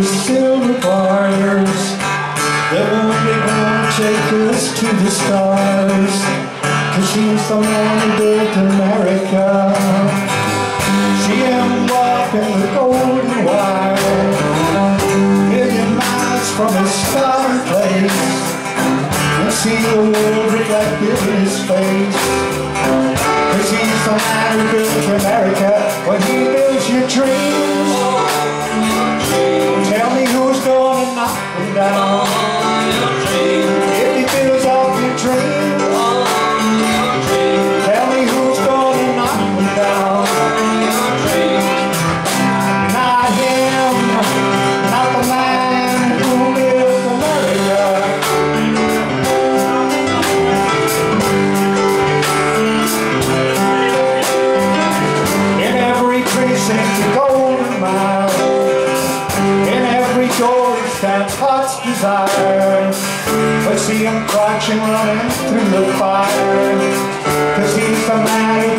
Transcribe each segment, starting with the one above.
the silver bars that only gonna take us to the stars. Cause she's the one who built America. She ain't walking the golden wire, million miles from a starry place. And see the world reflected in his face. Cause he's the man who built America when he door stands heart's desire. But see him crouching, running through the fire. Cause he's the man.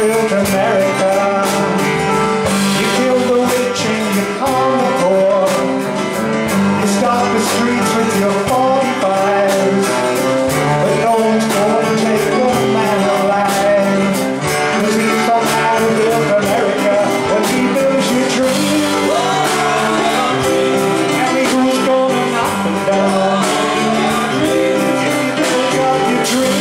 dream.